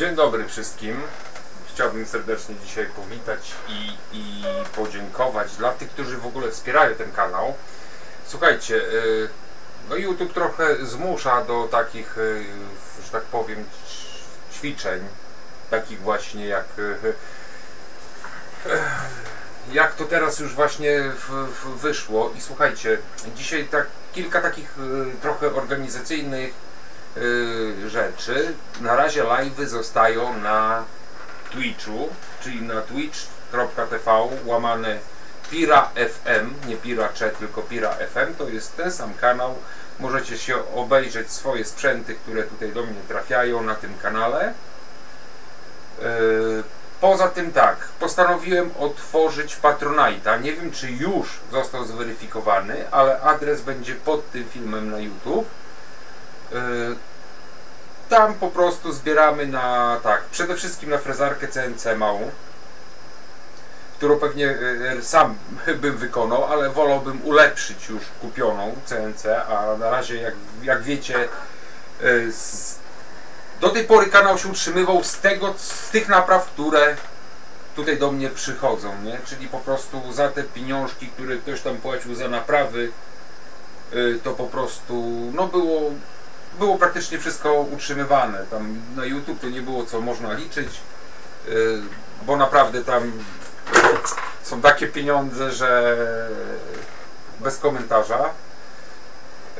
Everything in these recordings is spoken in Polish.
Dzień dobry wszystkim. Chciałbym serdecznie dzisiaj powitać i, i podziękować dla tych, którzy w ogóle wspierają ten kanał. Słuchajcie, y, no YouTube trochę zmusza do takich, y, że tak powiem, ćwiczeń, takich właśnie jak y, jak to teraz już właśnie w, w wyszło i słuchajcie, dzisiaj tak kilka takich trochę organizacyjnych rzeczy. Na razie live'y zostają na Twitchu, czyli na twitch.tv łamane Pira FM, nie Piracze, tylko Pira FM, to jest ten sam kanał. Możecie się obejrzeć swoje sprzęty, które tutaj do mnie trafiają na tym kanale. Yy, Poza tym tak, postanowiłem otworzyć Patronite'a. Nie wiem, czy już został zweryfikowany, ale adres będzie pod tym filmem na YouTube. Yy, Tam po prostu zbieramy na tak, przede wszystkim na frezarkę CNC małą, którą pewnie yy, sam bym wykonał, ale wolałbym ulepszyć już kupioną CNC, a na razie jak, jak wiecie do tej pory kanał się utrzymywał z tego, z tych napraw, które tutaj do mnie przychodzą, nie? Czyli po prostu za te pieniążki, które ktoś tam płacił za naprawy, y, to po prostu, no było, było praktycznie wszystko utrzymywane. Tam na YouTube to nie było co można liczyć, y, bo naprawdę tam są takie pieniądze, że bez komentarza.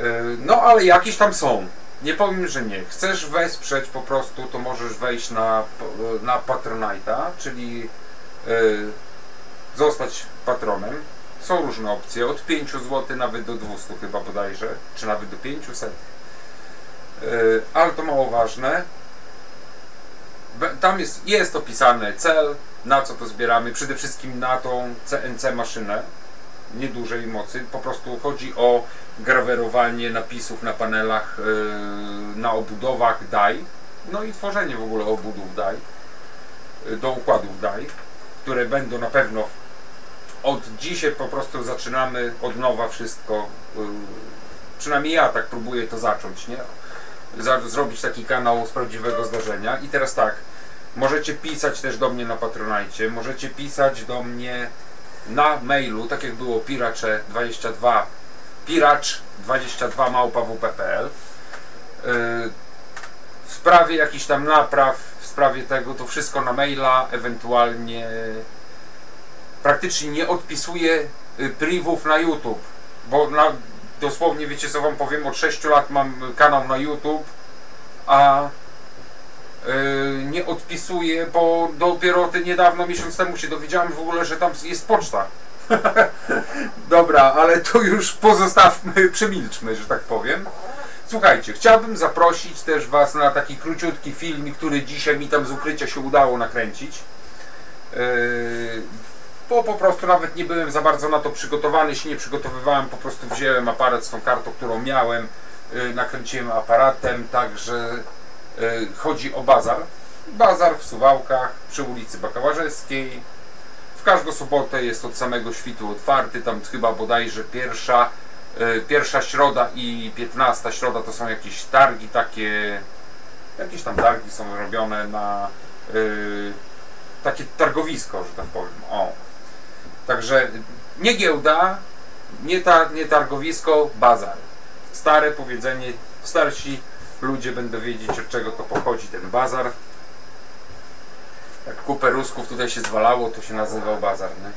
Y, No ale jakieś tam są. Nie powiem, że nie. Chcesz wesprzeć po prostu, to możesz wejść na, na Patronite'a, czyli y, zostać patronem. Są różne opcje, od 5 zł nawet do 200 chyba bodajże, czy nawet do 500. Y, ale to mało ważne. Tam jest, jest opisany cel, na co to zbieramy. Przede wszystkim na tą CNC maszynę niedużej mocy. Po prostu chodzi o grawerowanie napisów na panelach, yy, na obudowach DAI, no i tworzenie w ogóle obudów DAI, yy, do układów DAI, które będą na pewno od dzisiaj po prostu zaczynamy od nowa wszystko. Przynajmniej ja tak próbuję to zacząć, nie? Zrobić taki kanał z prawdziwego zdarzenia. I teraz tak, możecie pisać też do mnie na Patronajcie, możecie pisać do mnie na mailu, tak jak było piracze22 piracz22 małpa.wp.pl yy, w sprawie jakichś tam napraw, w sprawie tego, to wszystko na maila, ewentualnie praktycznie nie odpisuję y, privów na YouTube, bo na, dosłownie wiecie co wam powiem, od 6 lat mam kanał na YouTube, a Yy, nie odpisuję, bo dopiero ty niedawno, miesiąc temu się dowiedziałem w ogóle, że tam jest poczta. Dobra, ale to już pozostawmy, przemilczmy, że tak powiem. Słuchajcie, chciałbym zaprosić też Was na taki króciutki film, który dzisiaj mi tam z ukrycia się udało nakręcić. Yy, bo po prostu nawet nie byłem za bardzo na to przygotowany, się nie przygotowywałem, po prostu wziąłem aparat z tą kartą, którą miałem, yy, nakręciłem aparatem, także yy, chodzi o bazar. Bazar w Suwałkach przy ulicy Bakałażewskiej. W każdą sobotę jest od samego świtu otwarty, tam chyba bodajże pierwsza, yy, pierwsza środa i piętnasta środa to są jakieś targi takie, jakieś tam targi są robione na takie targowisko, że tak powiem. O. Także nie giełda, nie, ta, nie targowisko, bazar. Stare powiedzenie, starsi ludzie będą wiedzieć od czego to pochodzi ten bazar. Jak kupę Rusków tutaj się zwalało, to się nazywał bazar, nie?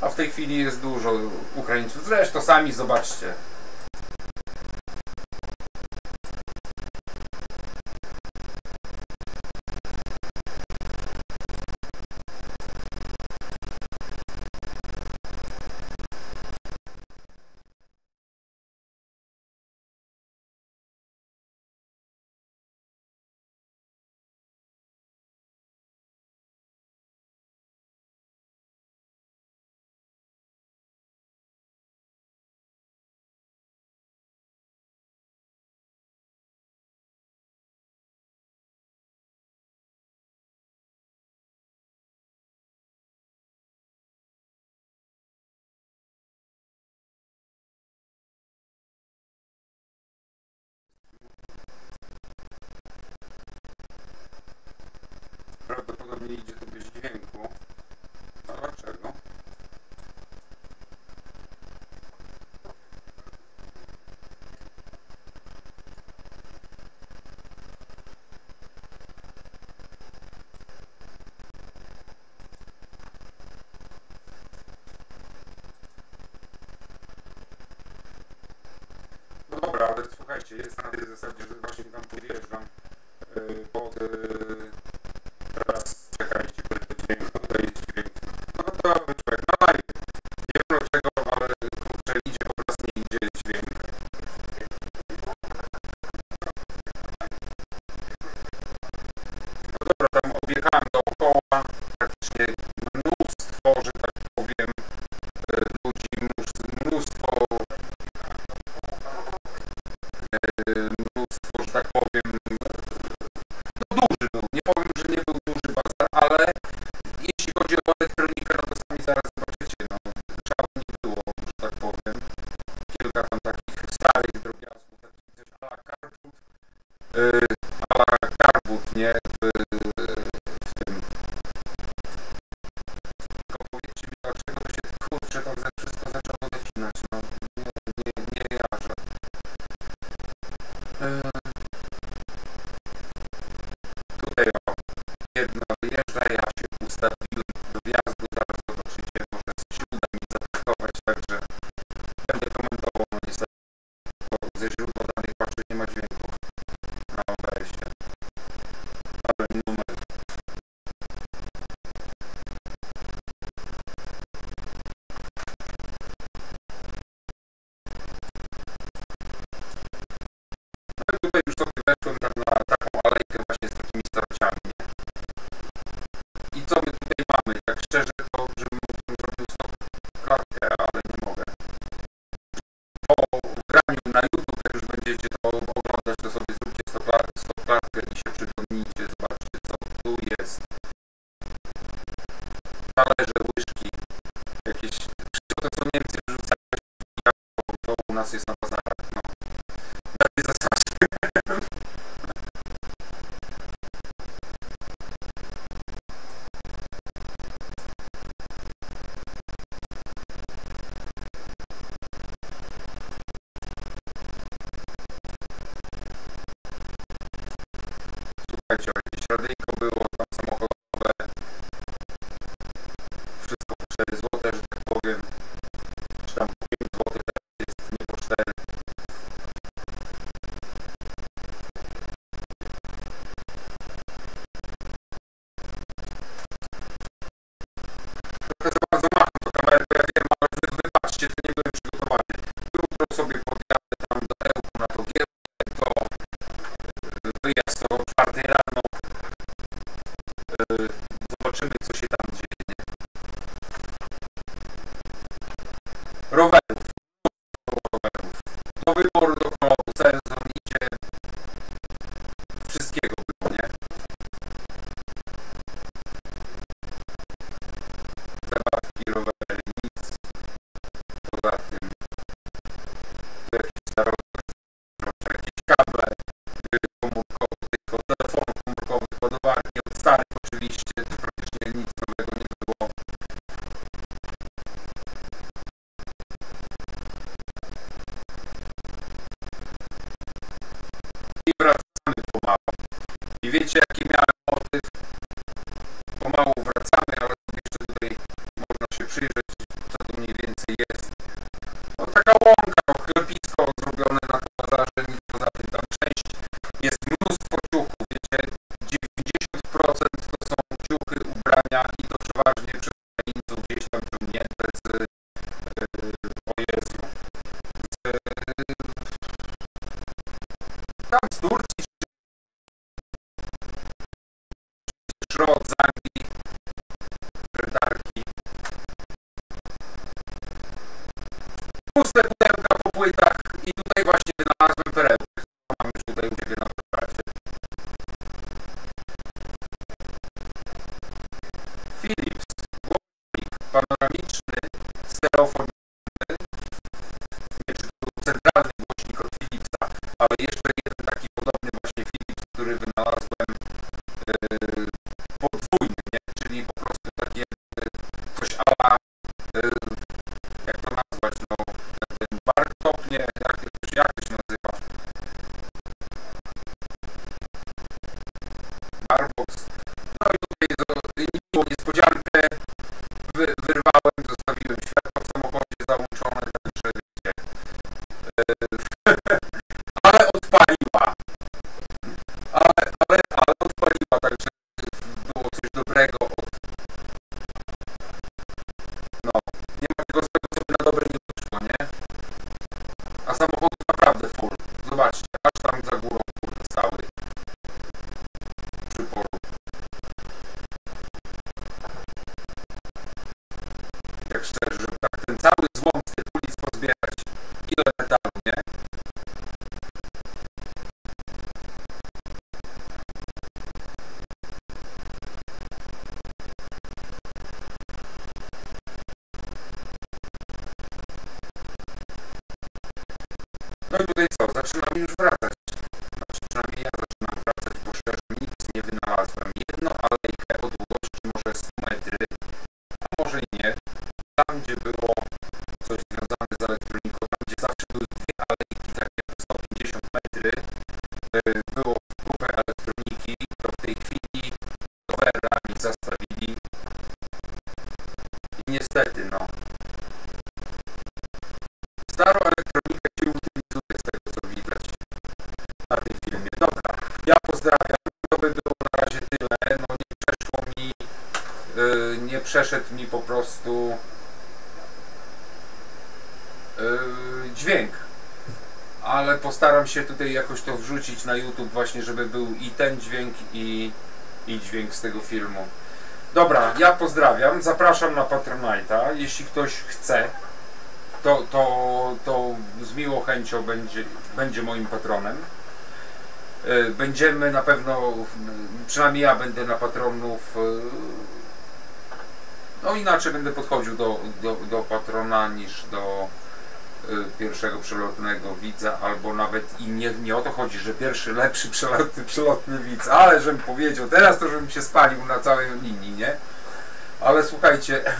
A w tej chwili jest dużo Ukraińców. Zresztą sami zobaczcie. nie idzie tu dźwięku. A dlaczego? No dobra, ale słuchajcie, jest na tej zasadzie, że właśnie tam podjeżdżam e, pod e, nie w saiu do Conselho Juvenil Digital Invece stereofobiczny, nie centralny głośnik od Philipsa, ale jeszcze jeden taki podobny właśnie Philips, który wynalazłem yy, podwójny, nie? czyli po prostu takie yy, coś ala, yy, jak to nazwać, no, ten barktop, nie, jak, jak to no, się przeszedł mi po prostu yy, dźwięk. Ale postaram się tutaj jakoś to wrzucić na YouTube właśnie, żeby był i ten dźwięk i, i dźwięk z tego filmu. Dobra, ja pozdrawiam. Zapraszam na Patronite'a. Jeśli ktoś chce, to, to, to z miłą chęcią będzie, będzie moim patronem. E, Będziemy na pewno, przynajmniej ja będę na patronów, e, no inaczej będę podchodził do, do, do patrona niż do e, pierwszego przelotnego widza, albo nawet i nie, nie o to chodzi, że pierwszy lepszy przelotny, przelotny widz, ale żebym powiedział, teraz to żebym się spalił na całej linii, nie? Ale słuchajcie,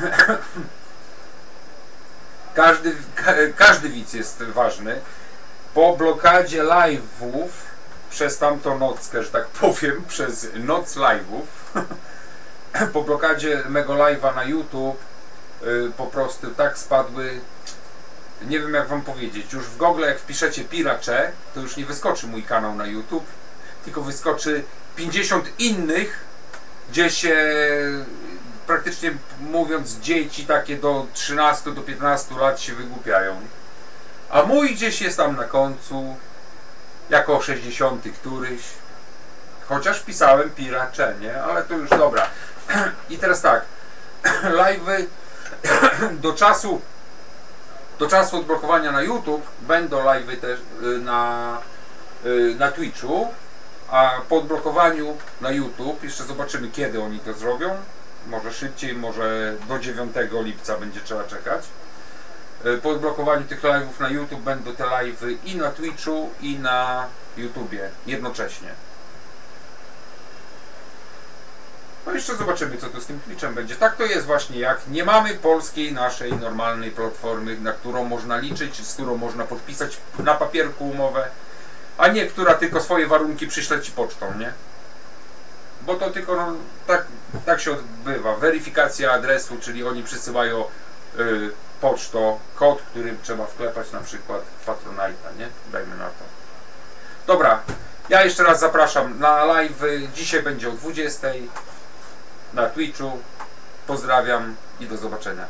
każdy, ka, każdy widz jest ważny. Po blokadzie live'ów przez tamtą nockę, że tak powiem, przez noc live'ów, po blokadzie mego live'a na YouTube y, po prostu tak spadły nie wiem jak wam powiedzieć, już w Google jak wpiszecie Piracze, to już nie wyskoczy mój kanał na YouTube, tylko wyskoczy 50 innych, gdzie się praktycznie mówiąc dzieci takie do 13 do 15 lat się wygłupiają. A mój gdzieś jest tam na końcu, jako 60 któryś. Chociaż pisałem piracze, nie? Ale to już dobra. I teraz tak. Live'y do czasu do czasu odblokowania na YouTube będą live'y też y, na, y, na Twitchu, a po odblokowaniu na YouTube, jeszcze zobaczymy kiedy oni to zrobią, może szybciej, może do 9 lipca będzie trzeba czekać. Y, Po odblokowaniu tych live'ów na YouTube będą te live'y i na Twitchu, i na YouTubie jednocześnie. No jeszcze zobaczymy, co to z tym Twitchem będzie. Tak to jest właśnie, jak nie mamy polskiej, naszej normalnej platformy, na którą można liczyć, z którą można podpisać na papierku umowę, a nie, która tylko swoje warunki przyśle ci pocztą, nie? Bo to tylko no, tak, tak się odbywa. Weryfikacja adresu, czyli oni przysyłają y, pocztą kod, który trzeba wklepać na przykład Patronite'a, nie? Dajmy na to. Dobra, ja jeszcze raz zapraszam na live. Dzisiaj będzie o 20 na Twitchu. Pozdrawiam i do zobaczenia.